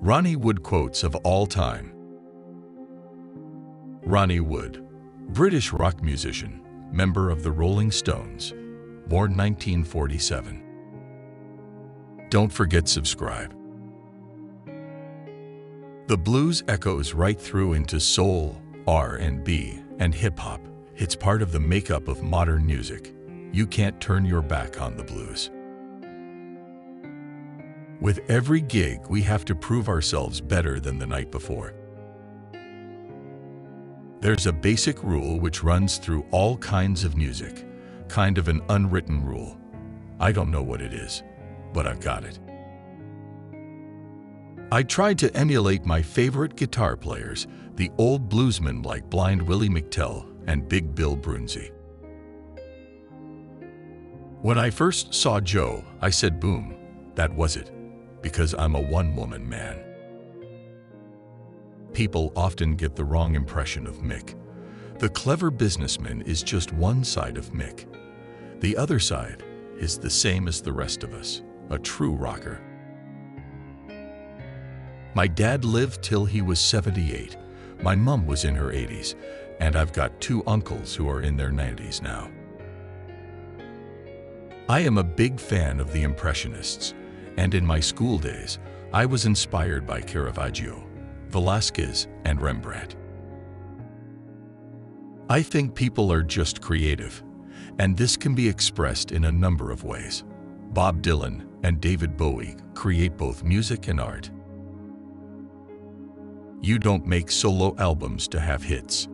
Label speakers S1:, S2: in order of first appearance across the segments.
S1: Ronnie Wood quotes of all time. Ronnie Wood, British rock musician, member of the Rolling Stones, born 1947. Don't forget subscribe. The blues echoes right through into soul, R&B, and hip-hop. It's part of the makeup of modern music. You can't turn your back on the blues. With every gig, we have to prove ourselves better than the night before. There's a basic rule which runs through all kinds of music, kind of an unwritten rule. I don't know what it is, but I've got it. I tried to emulate my favorite guitar players, the old bluesmen like Blind Willie McTell and Big Bill Broonzy. When I first saw Joe, I said, boom, that was it, because I'm a one-woman man. People often get the wrong impression of Mick. The clever businessman is just one side of Mick. The other side is the same as the rest of us, a true rocker. My dad lived till he was 78. My mum was in her 80s, and I've got two uncles who are in their 90s now. I am a big fan of the Impressionists, and in my school days, I was inspired by Caravaggio, Velázquez, and Rembrandt. I think people are just creative, and this can be expressed in a number of ways. Bob Dylan and David Bowie create both music and art. You don't make solo albums to have hits.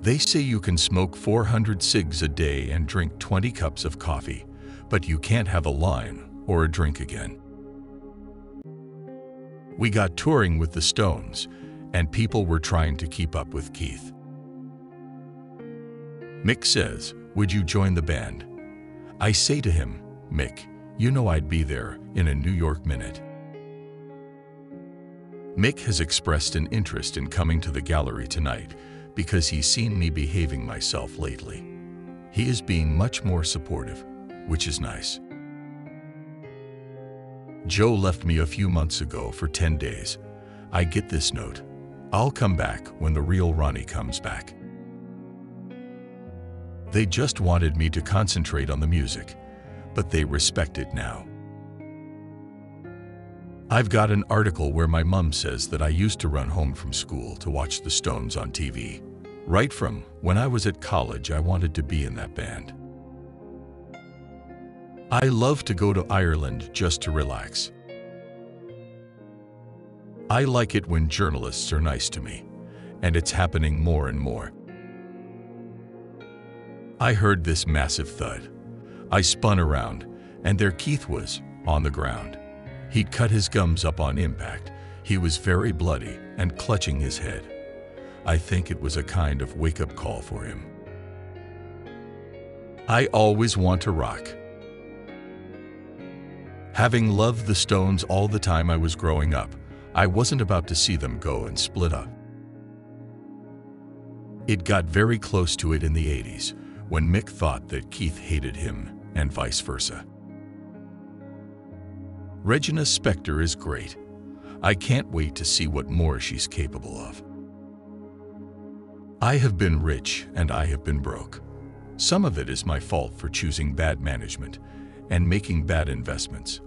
S1: They say you can smoke 400 cigs a day and drink 20 cups of coffee, but you can't have a line or a drink again. We got touring with the Stones, and people were trying to keep up with Keith. Mick says, would you join the band? I say to him, Mick, you know I'd be there in a New York minute. Mick has expressed an interest in coming to the gallery tonight because he's seen me behaving myself lately. He is being much more supportive, which is nice. Joe left me a few months ago for 10 days. I get this note. I'll come back when the real Ronnie comes back. They just wanted me to concentrate on the music, but they respect it now. I've got an article where my mum says that I used to run home from school to watch the Stones on TV. Right from when I was at college, I wanted to be in that band. I love to go to Ireland just to relax. I like it when journalists are nice to me, and it's happening more and more. I heard this massive thud. I spun around, and there Keith was, on the ground. He'd cut his gums up on impact. He was very bloody and clutching his head. I think it was a kind of wake-up call for him. I always want to rock. Having loved the Stones all the time I was growing up, I wasn't about to see them go and split up. It got very close to it in the 80s, when Mick thought that Keith hated him, and vice versa. Regina Spektor is great. I can't wait to see what more she's capable of. I have been rich and I have been broke. Some of it is my fault for choosing bad management and making bad investments.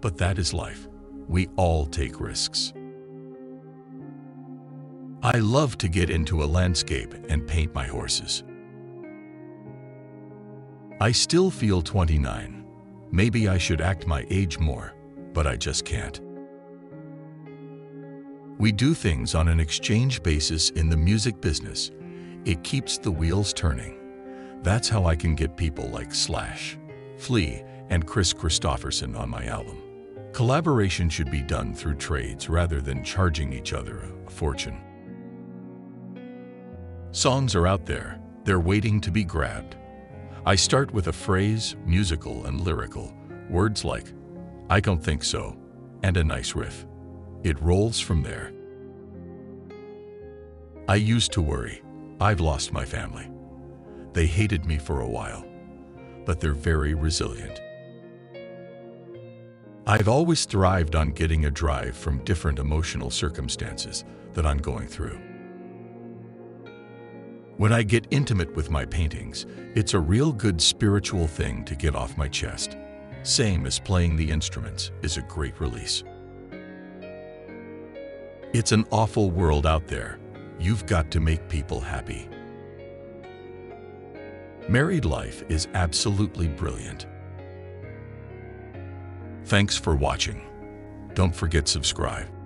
S1: But that is life. We all take risks. I love to get into a landscape and paint my horses. I still feel 29. Maybe I should act my age more but I just can't. We do things on an exchange basis in the music business. It keeps the wheels turning. That's how I can get people like Slash, Flea, and Kris Kristofferson on my album. Collaboration should be done through trades rather than charging each other a fortune. Songs are out there. They're waiting to be grabbed. I start with a phrase, musical and lyrical, words like I don't think so. And a nice riff. It rolls from there. I used to worry. I've lost my family. They hated me for a while, but they're very resilient. I've always thrived on getting a drive from different emotional circumstances that I'm going through. When I get intimate with my paintings, it's a real good spiritual thing to get off my chest. Same as playing the instruments is a great release. It's an awful world out there. You've got to make people happy. Married life is absolutely brilliant. Thanks for watching. Don't forget subscribe.